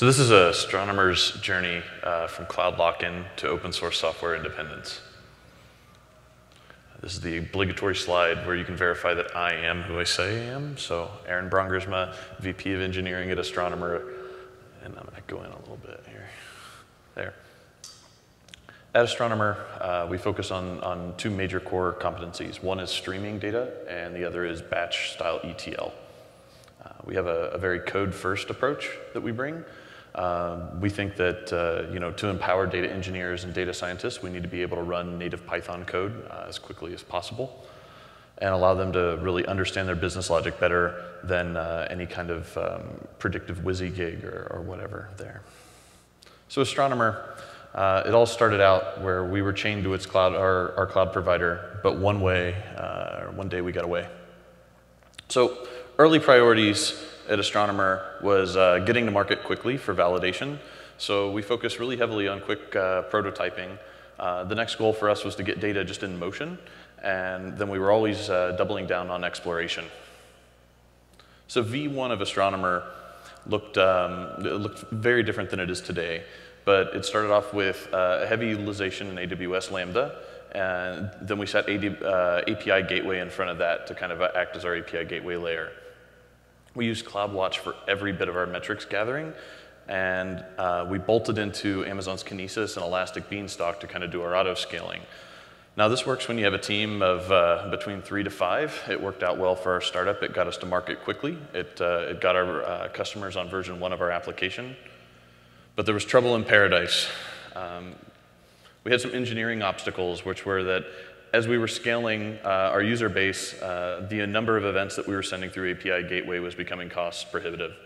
So this is a astronomer's journey uh, from cloud lock-in to open source software independence. This is the obligatory slide where you can verify that I am who I say I am. So Aaron Brongersma, VP of Engineering at Astronomer, and I'm gonna go in a little bit here. There. At Astronomer, uh, we focus on, on two major core competencies. One is streaming data, and the other is batch style ETL. Uh, we have a, a very code-first approach that we bring. Um, we think that uh, you know, to empower data engineers and data scientists, we need to be able to run native Python code uh, as quickly as possible and allow them to really understand their business logic better than uh, any kind of um, predictive WYSIWYG or, or, whatever there. So Astronomer, uh, it all started out where we were chained to its cloud, our, our cloud provider, but one way, uh, one day we got away. So early priorities at Astronomer was uh, getting to market quickly for validation. So we focused really heavily on quick uh, prototyping. Uh, the next goal for us was to get data just in motion, and then we were always uh, doubling down on exploration. So V1 of Astronomer looked, um, looked very different than it is today, but it started off with uh, heavy utilization in AWS Lambda, and then we set AD, uh, API gateway in front of that to kind of act as our API gateway layer. We use CloudWatch for every bit of our metrics gathering, and uh, we bolted into Amazon's Kinesis and Elastic Beanstalk to kind of do our auto scaling. Now this works when you have a team of uh, between three to five. It worked out well for our startup. It got us to market quickly. It, uh, it got our uh, customers on version one of our application. But there was trouble in paradise. Um, we had some engineering obstacles, which were that as we were scaling uh, our user base, uh, the number of events that we were sending through API Gateway was becoming cost prohibitive.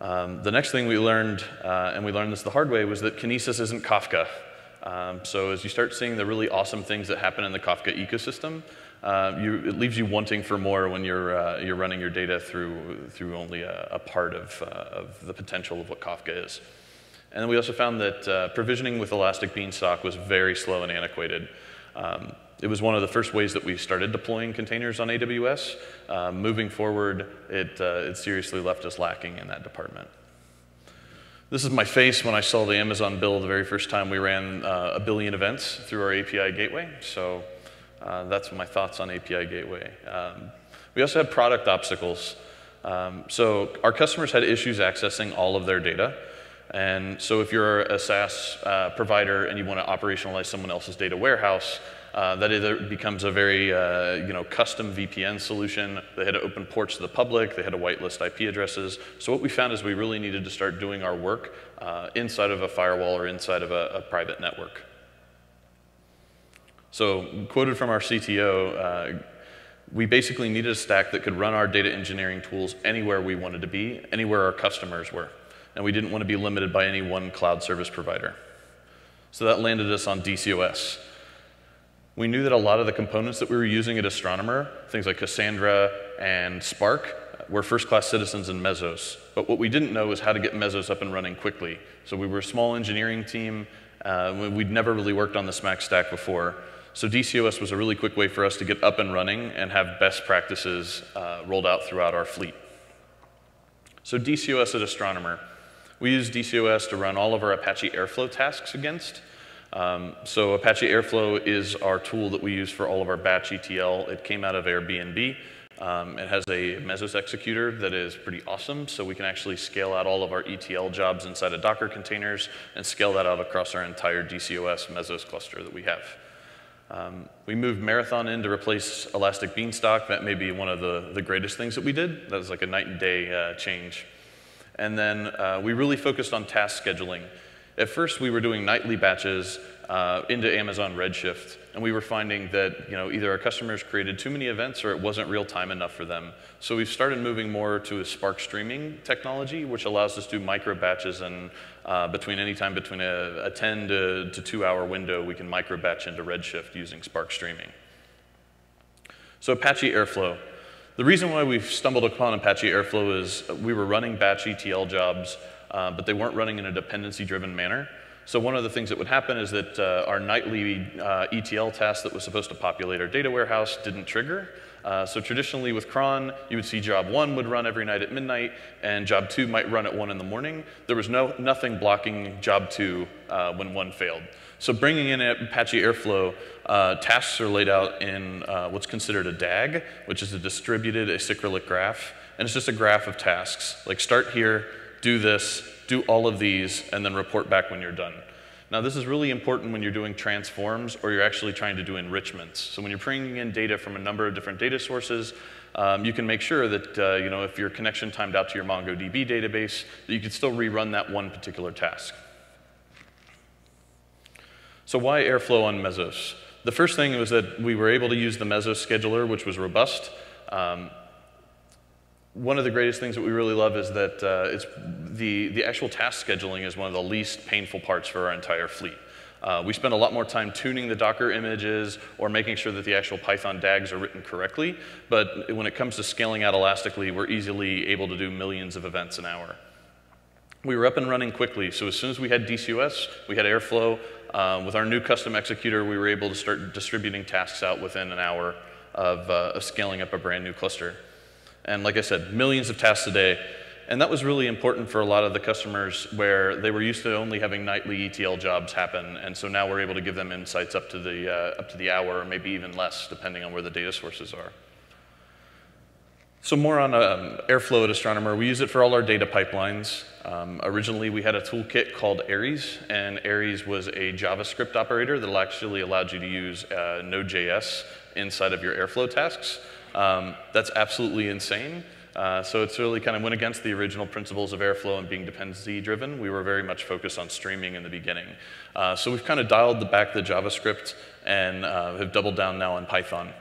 Um, the next thing we learned, uh, and we learned this the hard way, was that Kinesis isn't Kafka. Um, so as you start seeing the really awesome things that happen in the Kafka ecosystem, uh, you, it leaves you wanting for more when you're, uh, you're running your data through, through only a, a part of, uh, of the potential of what Kafka is. And we also found that provisioning with Elastic Beanstalk was very slow and antiquated. Um, it was one of the first ways that we started deploying containers on AWS. Uh, moving forward, it, uh, it seriously left us lacking in that department. This is my face when I saw the Amazon bill the very first time we ran uh, a billion events through our API gateway. So uh, that's my thoughts on API gateway. Um, we also had product obstacles. Um, so our customers had issues accessing all of their data. And so if you're a SaaS uh, provider and you want to operationalize someone else's data warehouse, uh, that either becomes a very uh, you know, custom VPN solution. They had to open ports to the public. They had to whitelist IP addresses. So what we found is we really needed to start doing our work uh, inside of a firewall or inside of a, a, private network. So quoted from our CTO, uh, we basically needed a stack that could run our data engineering tools anywhere we wanted to be, anywhere our customers were. And we didn't want to be limited by any one cloud service provider. So that landed us on DCOS. We knew that a lot of the components that we were using at Astronomer, things like Cassandra and Spark, were first-class citizens in Mesos. But what we didn't know was how to get Mesos up and running quickly. So we were a small engineering team. Uh, we'd never really worked on the SMACK stack before. So DCOS was a really quick way for us to get up and running and have best practices uh, rolled out throughout our fleet. So DCOS at Astronomer. We use DCOS to run all of our Apache Airflow tasks against. Um, so Apache Airflow is our tool that we use for all of our batch ETL. It came out of Airbnb. Um, it has a Mesos executor that is pretty awesome, so we can actually scale out all of our ETL jobs inside of Docker containers and scale that out across our entire DCOS Mesos cluster that we have. Um, we moved Marathon in to replace Elastic Beanstalk. That may be one of the, the greatest things that we did. That was like a night and day uh, change. And then uh, we really focused on task scheduling. At first, we were doing nightly batches uh, into Amazon Redshift, and we were finding that you know, either our customers created too many events or it wasn't real time enough for them. So we've started moving more to a Spark streaming technology, which allows us to do micro batches and uh, between any time between a, a 10 to, to 2 hour window, we can micro batch into Redshift using Spark streaming. So Apache Airflow. The reason why we've stumbled upon Apache Airflow is we were running batch ETL jobs uh, but they weren't running in a dependency-driven manner. So one of the things that would happen is that uh, our nightly uh, ETL task that was supposed to populate our data warehouse didn't trigger. Uh, so traditionally with cron, you would see job one would run every night at midnight, and job two might run at one in the morning. There was no, nothing blocking job two uh, when one failed. So bringing in Apache Airflow, uh, tasks are laid out in uh, what's considered a DAG, which is a distributed acyclic graph. And it's just a graph of tasks. Like start here, do this, do all of these, and then report back when you're done. Now this is really important when you're doing transforms or you're actually trying to do enrichments. So when you're bringing in data from a number of different data sources, um, you can make sure that uh, you know, if your connection timed out to your MongoDB database, that you can still rerun that one particular task. So why Airflow on Mesos? The first thing was that we were able to use the Mesos scheduler, which was robust. Um, one of the greatest things that we really love is that uh, it's the, the actual task scheduling is one of the least painful parts for our entire fleet. Uh, we spend a lot more time tuning the Docker images or making sure that the actual Python DAGs are written correctly, but when it comes to scaling out elastically, we're easily able to do millions of events an hour. We were up and running quickly, so as soon as we had DCOS, we had Airflow, um, with our new custom executor, we were able to start distributing tasks out within an hour of, uh, of scaling up a brand new cluster. And like I said, millions of tasks a day. And that was really important for a lot of the customers where they were used to only having nightly ETL jobs happen. And so now we're able to give them insights up to the, uh, up to the hour, or maybe even less, depending on where the data sources are. So more on um, Airflow at Astronomer. We use it for all our data pipelines. Um, originally, we had a toolkit called Aries, and Aries was a JavaScript operator that actually allowed you to use uh, Node.js inside of your Airflow tasks. Um, that's absolutely insane. Uh, so it's really kind of went against the original principles of Airflow and being dependency driven. We were very much focused on streaming in the beginning. Uh, so we've kind of dialed the back the JavaScript and uh, have doubled down now on Python.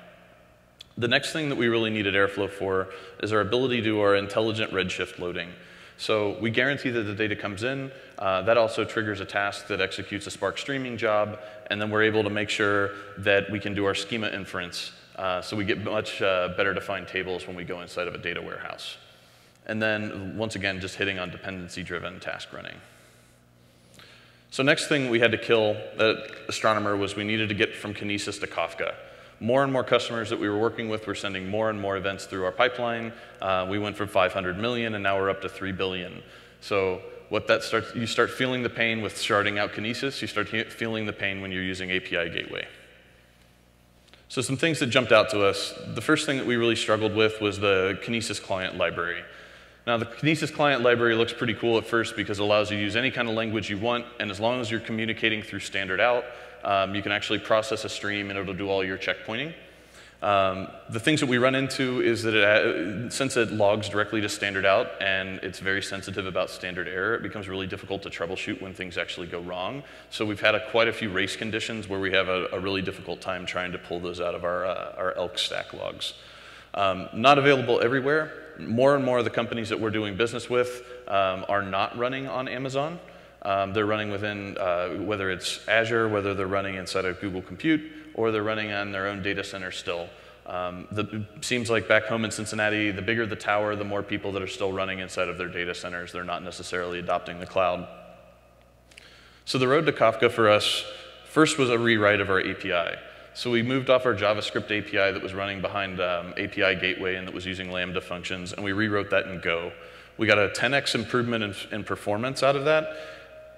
The next thing that we really needed Airflow for is our ability to do our intelligent redshift loading. So we guarantee that the data comes in. Uh, that also triggers a task that executes a Spark streaming job. And then we're able to make sure that we can do our schema inference. Uh, so we get much uh, better defined tables when we go inside of a data warehouse. And then, once again, just hitting on dependency-driven task running. So next thing we had to kill at Astronomer was we needed to get from Kinesis to Kafka more and more customers that we were working with were sending more and more events through our pipeline. Uh, we went from 500 million and now we're up to 3 billion. So what that starts, you start feeling the pain with starting out Kinesis, you start feeling the pain when you're using API Gateway. So some things that jumped out to us. The first thing that we really struggled with was the Kinesis client library. Now the Kinesis client library looks pretty cool at first because it allows you to use any kind of language you want, and as long as you're communicating through standard out, um, you can actually process a stream and it'll do all your checkpointing. Um, the things that we run into is that it, uh, since it logs directly to standard out and it's very sensitive about standard error, it becomes really difficult to troubleshoot when things actually go wrong. So we've had a, quite a few race conditions where we have a, a, really difficult time trying to pull those out of our, uh, our ELK stack logs. Um, not available everywhere. More and more of the companies that we're doing business with um, are not running on Amazon. Um, they're running within, uh, whether it's Azure, whether they're running inside of Google Compute, or they're running on their own data center still. Um, the, it seems like back home in Cincinnati, the bigger the tower, the more people that are still running inside of their data centers. They're not necessarily adopting the cloud. So the road to Kafka for us first was a rewrite of our API. So we moved off our JavaScript API that was running behind um, API Gateway and that was using Lambda functions, and we rewrote that in Go. We got a 10x improvement in, in performance out of that,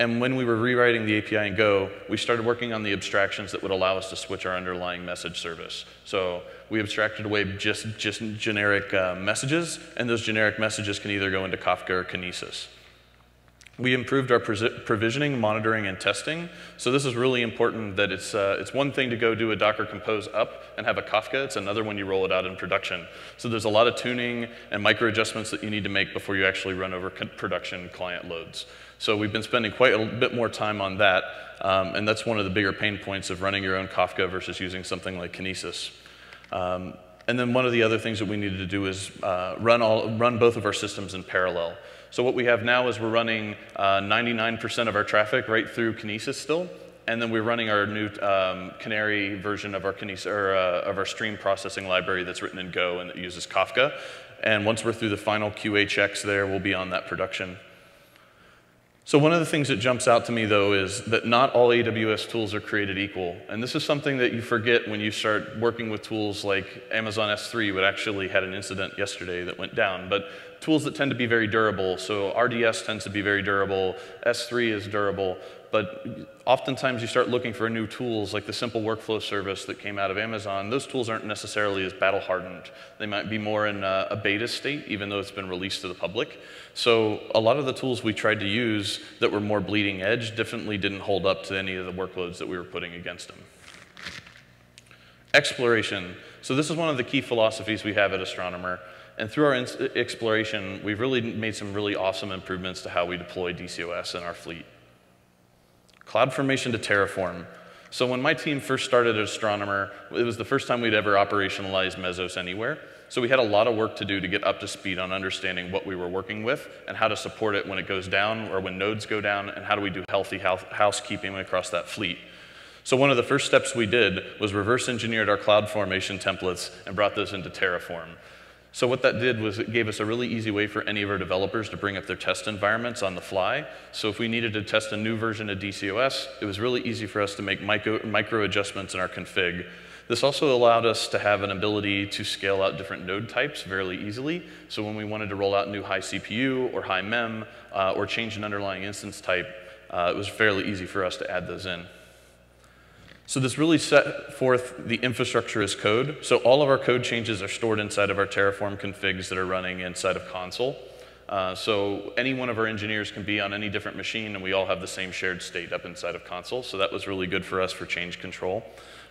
and when we were rewriting the API in Go, we started working on the abstractions that would allow us to switch our underlying message service. So we abstracted away just, just generic uh, messages, and those generic messages can either go into Kafka or Kinesis. We improved our provisioning, monitoring, and testing. So this is really important that it's, uh, it's one thing to go do a Docker Compose up and have a Kafka. It's another when you roll it out in production. So there's a lot of tuning and micro adjustments that you need to make before you actually run over production client loads. So we've been spending quite a bit more time on that, um, and that's one of the bigger pain points of running your own Kafka versus using something like Kinesis. Um, and then one of the other things that we needed to do is uh, run, all, run both of our systems in parallel. So what we have now is we're running 99% uh, of our traffic right through Kinesis still, and then we're running our new um, Canary version of our, Kinesis, or, uh, of our stream processing library that's written in Go and that uses Kafka. And once we're through the final QA checks there, we'll be on that production. So one of the things that jumps out to me though is that not all AWS tools are created equal. And this is something that you forget when you start working with tools like Amazon S3, which actually had an incident yesterday that went down. But tools that tend to be very durable. So RDS tends to be very durable, S3 is durable, but oftentimes you start looking for new tools like the simple workflow service that came out of Amazon. Those tools aren't necessarily as battle hardened. They might be more in a, a beta state, even though it's been released to the public. So a lot of the tools we tried to use that were more bleeding edge definitely didn't hold up to any of the workloads that we were putting against them. Exploration. So this is one of the key philosophies we have at Astronomer. And through our exploration, we've really made some really awesome improvements to how we deploy DCOS in our fleet. CloudFormation to Terraform. So when my team first started at Astronomer, it was the first time we'd ever operationalized Mesos anywhere. So we had a lot of work to do to get up to speed on understanding what we were working with and how to support it when it goes down or when nodes go down, and how do we do healthy housekeeping across that fleet. So one of the first steps we did was reverse engineered our CloudFormation templates and brought those into Terraform. So what that did was it gave us a really easy way for any of our developers to bring up their test environments on the fly. So if we needed to test a new version of DCOS, it was really easy for us to make micro, micro adjustments in our config. This also allowed us to have an ability to scale out different node types fairly easily. So when we wanted to roll out new high CPU or high mem uh, or change an underlying instance type, uh, it was fairly easy for us to add those in. So this really set forth the infrastructure as code. So all of our code changes are stored inside of our Terraform configs that are running inside of Consul. Uh, so any one of our engineers can be on any different machine and we all have the same shared state up inside of Consul. So that was really good for us for change control.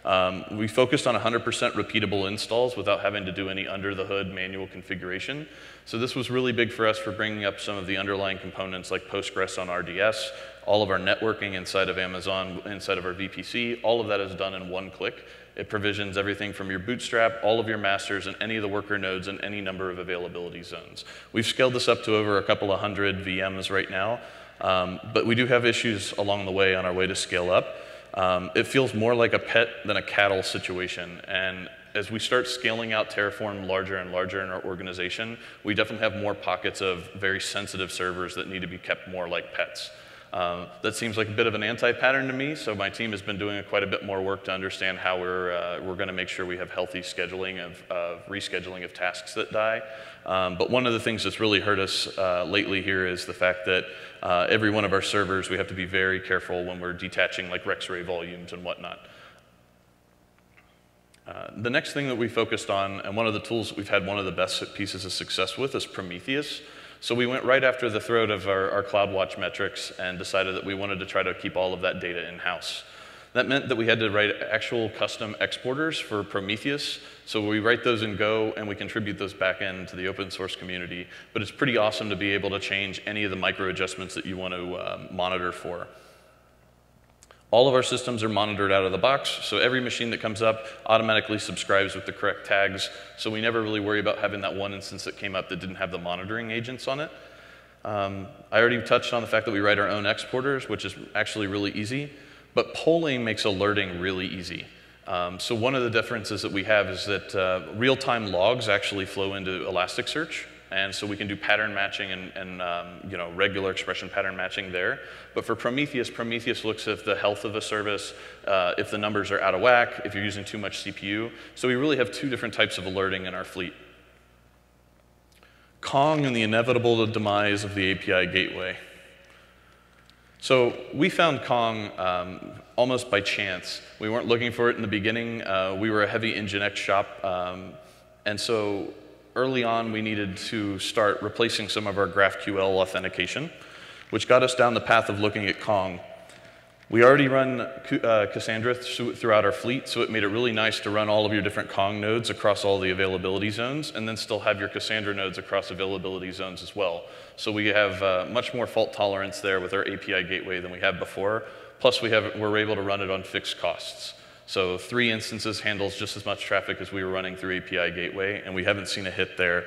Um, we focused on 100% repeatable installs without having to do any under the hood manual configuration. So this was really big for us for bringing up some of the underlying components like Postgres on RDS, all of our networking inside of Amazon, inside of our VPC, all of that is done in one click. It provisions everything from your bootstrap, all of your masters, and any of the worker nodes and any number of availability zones. We've scaled this up to over a couple of hundred VMs right now, um, but we do have issues along the way on our way to scale up. Um, it feels more like a pet than a cattle situation, and as we start scaling out Terraform larger and larger in our organization, we definitely have more pockets of very sensitive servers that need to be kept more like pets. Um, that seems like a bit of an anti-pattern to me, so my team has been doing quite a bit more work to understand how we're, uh, we're going to make sure we have healthy scheduling of, of rescheduling of tasks that die. Um, but one of the things that's really hurt us uh, lately here is the fact that uh, every one of our servers, we have to be very careful when we're detaching like RexRay volumes and whatnot. Uh, the next thing that we focused on, and one of the tools that we've had one of the best pieces of success with is Prometheus. So we went right after the throat of our, our CloudWatch metrics and decided that we wanted to try to keep all of that data in-house. That meant that we had to write actual custom exporters for Prometheus. So we write those in Go and we contribute those back into the open source community. But it's pretty awesome to be able to change any of the micro adjustments that you want to uh, monitor for. All of our systems are monitored out of the box, so every machine that comes up automatically subscribes with the correct tags, so we never really worry about having that one instance that came up that didn't have the monitoring agents on it. Um, I already touched on the fact that we write our own exporters, which is actually really easy, but polling makes alerting really easy. Um, so one of the differences that we have is that uh, real-time logs actually flow into Elasticsearch, and so we can do pattern matching and, and um, you know, regular expression pattern matching there. But for Prometheus, Prometheus looks at the health of a service, uh, if the numbers are out of whack, if you're using too much CPU. So we really have two different types of alerting in our fleet. Kong and the inevitable demise of the API gateway. So we found Kong um, almost by chance. We weren't looking for it in the beginning. Uh, we were a heavy Nginx shop. Um, and so early on, we needed to start replacing some of our GraphQL authentication, which got us down the path of looking at Kong. We already run uh, Cassandra th throughout our fleet, so it made it really nice to run all of your different Kong nodes across all the availability zones, and then still have your Cassandra nodes across availability zones as well. So we have uh, much more fault tolerance there with our API gateway than we had before. Plus, we have, we're able to run it on fixed costs. So three instances handles just as much traffic as we were running through API Gateway, and we haven't seen a hit there.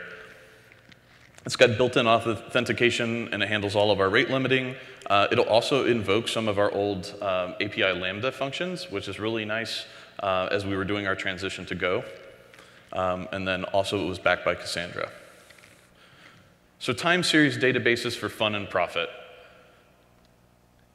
It's got built-in authentication, and it handles all of our rate limiting. Uh, it'll also invoke some of our old um, API Lambda functions, which is really nice uh, as we were doing our transition to Go. Um, and then also it was backed by Cassandra. So time series databases for fun and profit.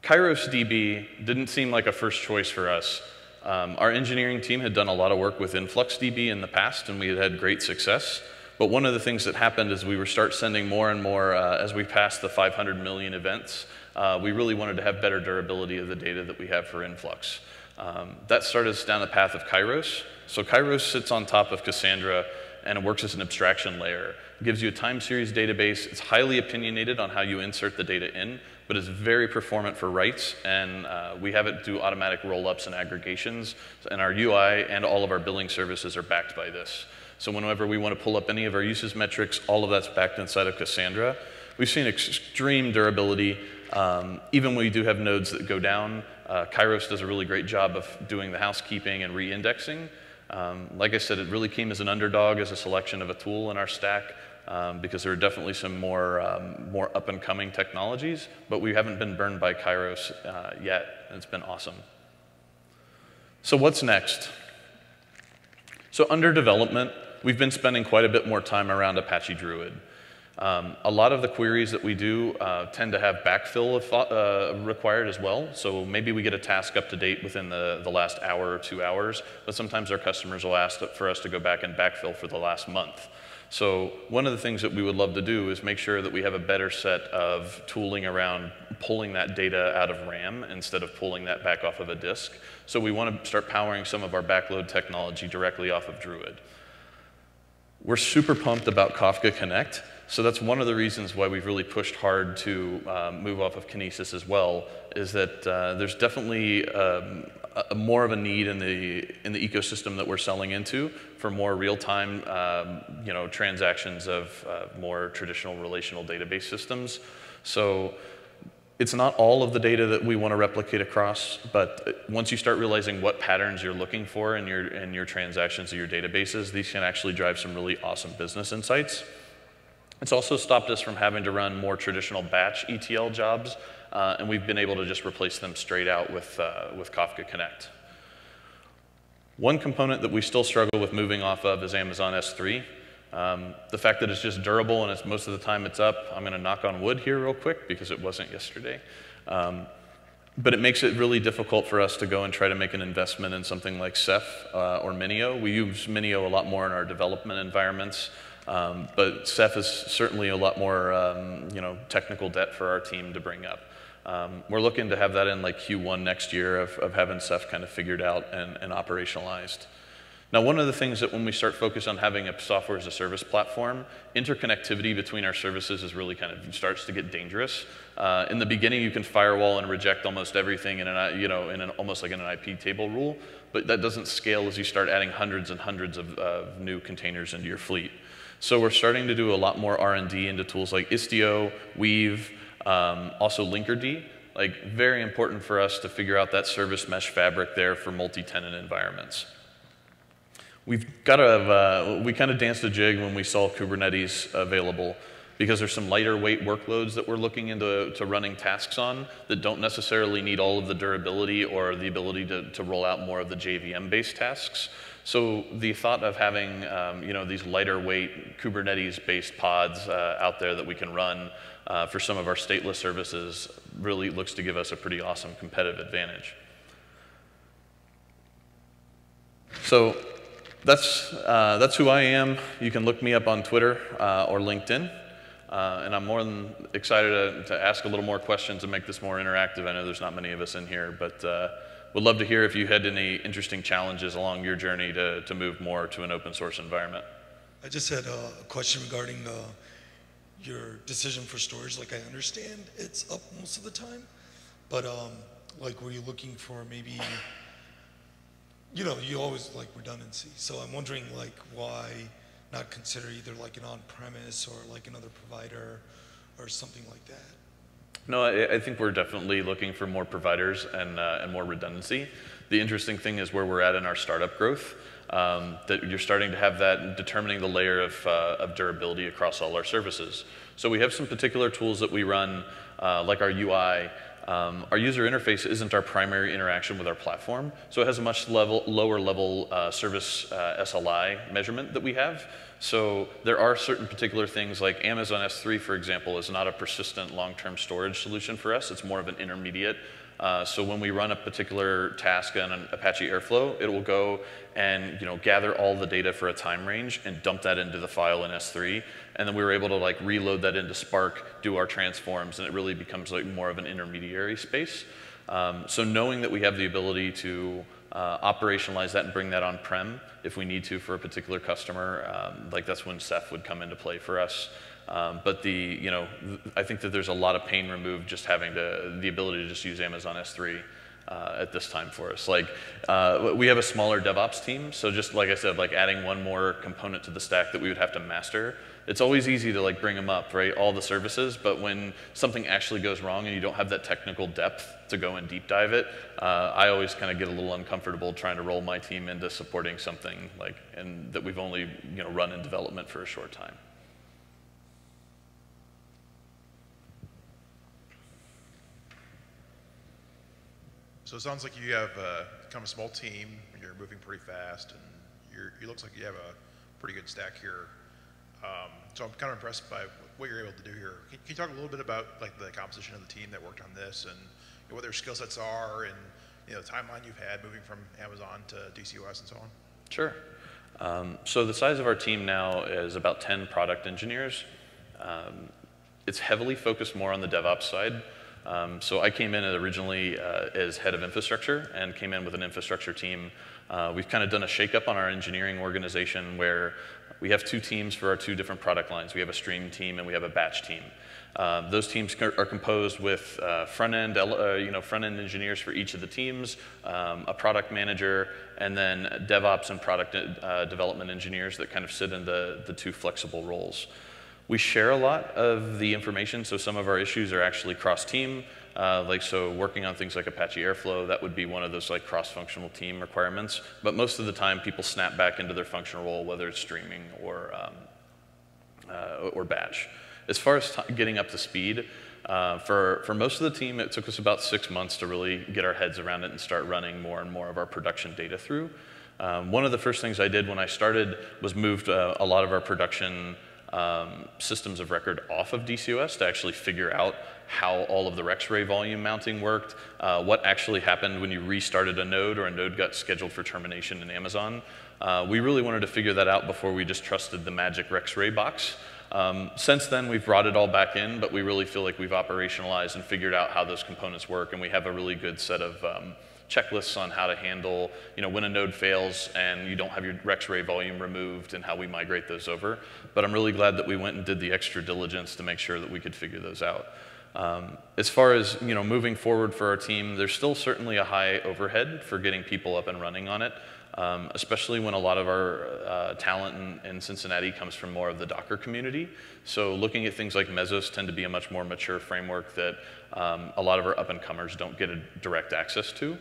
Kairos DB didn't seem like a first choice for us. Um, our engineering team had done a lot of work with InfluxDB in the past, and we had had great success. But one of the things that happened is we were start sending more and more uh, as we passed the 500 million events. Uh, we really wanted to have better durability of the data that we have for Influx. Um, that started us down the path of Kairos. So Kairos sits on top of Cassandra and it works as an abstraction layer. Gives you a time series database. It's highly opinionated on how you insert the data in, but it's very performant for writes, and uh, we have it do automatic roll-ups and aggregations, and our UI and all of our billing services are backed by this. So whenever we want to pull up any of our uses metrics, all of that's backed inside of Cassandra. We've seen extreme durability. Um, even when we do have nodes that go down, uh, Kairos does a really great job of doing the housekeeping and re-indexing. Um, like I said, it really came as an underdog as a selection of a tool in our stack um, because there are definitely some more, um, more up and coming technologies, but we haven't been burned by Kairos uh, yet, and it's been awesome. So what's next? So under development, we've been spending quite a bit more time around Apache Druid. Um, a lot of the queries that we do uh, tend to have backfill uh, required as well. So maybe we get a task up to date within the, the last hour or two hours, but sometimes our customers will ask for us to go back and backfill for the last month. So one of the things that we would love to do is make sure that we have a better set of tooling around pulling that data out of RAM instead of pulling that back off of a disk. So we want to start powering some of our backload technology directly off of Druid. We're super pumped about Kafka Connect. So that's one of the reasons why we've really pushed hard to um, move off of Kinesis as well, is that uh, there's definitely um, a, more of a need in the, in the ecosystem that we're selling into for more real-time um, you know, transactions of uh, more traditional relational database systems. So it's not all of the data that we want to replicate across, but once you start realizing what patterns you're looking for in your, in your transactions of your databases, these can actually drive some really awesome business insights. It's also stopped us from having to run more traditional batch ETL jobs, uh, and we've been able to just replace them straight out with, uh, with Kafka Connect. One component that we still struggle with moving off of is Amazon S3. Um, the fact that it's just durable and it's most of the time it's up, I'm going to knock on wood here real quick because it wasn't yesterday. Um, but it makes it really difficult for us to go and try to make an investment in something like Ceph uh, or Minio. We use Minio a lot more in our development environments. Um, but Ceph is certainly a lot more um, you know, technical debt for our team to bring up. Um, we're looking to have that in like Q1 next year of, of having Ceph kind of figured out and, and, operationalized. Now, one of the things that when we start focus on having a software as a service platform, interconnectivity between our services is really kind of starts to get dangerous. Uh, in the beginning, you can firewall and reject almost everything in an, you know, in an, almost like in an IP table rule, but that doesn't scale as you start adding hundreds and hundreds of new containers into your fleet. So we're starting to do a lot more R&D into tools like Istio, Weave, um, also Linkerd. Like very important for us to figure out that service mesh fabric there for multi-tenant environments. We've got to have, uh, we kind of danced a jig when we saw Kubernetes available because there's some lighter weight workloads that we're looking into to running tasks on that don't necessarily need all of the durability or the ability to, to roll out more of the JVM-based tasks. So the thought of having um, you know, these lighter weight Kubernetes-based pods uh, out there that we can run uh, for some of our stateless services really looks to give us a pretty awesome competitive advantage. So that's, uh, that's who I am. You can look me up on Twitter uh, or LinkedIn. Uh, and I'm more than excited to, to, ask a little more questions and make this more interactive. I know there's not many of us in here, but uh, would love to hear if you had any interesting challenges along your journey to, to move more to an open source environment. I just had a question regarding uh, your decision for storage. Like I understand it's up most of the time, but um, like were you looking for maybe, you know, you always like redundancy. So I'm wondering like why not consider either like an on-premise or like another provider or something like that? No, I, I, think we're definitely looking for more providers and, uh, and more redundancy. The interesting thing is where we're at in our startup growth, um, that you're starting to have that determining the layer of, uh, of durability across all our services. So we have some particular tools that we run, uh, like our UI, um, our user interface isn't our primary interaction with our platform, so it has a much level, lower level uh, service uh, SLI measurement that we have. So there are certain particular things like Amazon S3, for example, is not a persistent long-term storage solution for us. It's more of an intermediate uh, so when we run a particular task on an Apache Airflow, it will go and you know gather all the data for a time range and dump that into the file in S3. And then we were able to like reload that into Spark, do our transforms, and it really becomes like more of an intermediary space. Um, so knowing that we have the ability to uh, operationalize that and bring that on-prem if we need to for a particular customer, um, like that's when Ceph would come into play for us. Um, but the, you know, I think that there's a lot of pain removed just having to, the ability to just use Amazon S3 uh, at this time for us. Like, uh, we have a smaller DevOps team, so just like I said, like adding one more component to the stack that we would have to master, it's always easy to like bring them up, right? All the services, but when something actually goes wrong and you don't have that technical depth to go and deep dive it, uh, I always kind of get a little uncomfortable trying to roll my team into supporting something like, and that we've only, you know, run in development for a short time. So it sounds like you have uh, kind of a small team, you're moving pretty fast, and you're, it looks like you have a pretty good stack here. Um, so I'm kind of impressed by what you're able to do here. Can, can, you talk a little bit about like the composition of the team that worked on this and you know, what their skill sets are and you know the timeline you've had moving from Amazon to DCOS and so on? Sure. Um, so the size of our team now is about 10 product engineers. Um, it's heavily focused more on the DevOps side. Um, so I came in originally uh, as head of infrastructure and came in with an infrastructure team. Uh, we've kind of done a shakeup on our engineering organization where we have two teams for our two different product lines. We have a stream team and we have a batch team. Uh, those teams are composed with uh, front-end, uh, you know, front-end engineers for each of the teams, um, a product manager, and then DevOps and product uh, development engineers that kind of sit in the, the two flexible roles. We share a lot of the information, so some of our issues are actually cross-team. Uh, like so working on things like Apache Airflow, that would be one of those like cross-functional team requirements. But most of the time people snap back into their functional role, whether it's streaming or, um, uh, or batch. As far as getting up to speed, uh, for, for most of the team, it took us about six months to really get our heads around it and start running more and more of our production data through. Um, one of the first things I did when I started was moved uh, a lot of our production um, systems of record off of DCOS to actually figure out how all of the RexRay volume mounting worked, uh, what actually happened when you restarted a node or a node got scheduled for termination in Amazon. Uh, we really wanted to figure that out before we just trusted the magic RexRay box. Um, since then, we've brought it all back in, but we really feel like we've operationalized and figured out how those components work, and we have a really good set of um, checklists on how to handle, you know, when a node fails and you don't have your RexRay volume removed and how we migrate those over. But I'm really glad that we went and did the extra diligence to make sure that we could figure those out. Um, as far as you know, moving forward for our team, there's still certainly a high overhead for getting people up and running on it, um, especially when a lot of our uh, talent in, in, Cincinnati comes from more of the Docker community. So looking at things like Mesos tend to be a much more mature framework that um, a lot of our up-and-comers don't get a direct access to.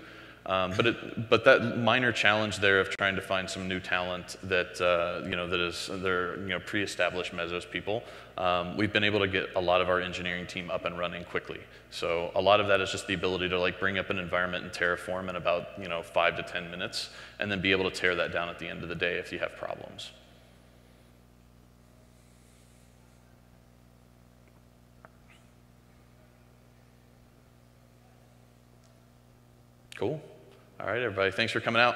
Um, but, it, but that minor challenge there of trying to find some new talent that, uh, you know, that is, they're, you know, pre-established Mesos people, um, we've been able to get a lot of our engineering team up and running quickly. So a lot of that is just the ability to like bring up an environment in Terraform in about, you know, five to 10 minutes, and then be able to tear that down at the end of the day if you have problems. Cool. All right, everybody, thanks for coming out.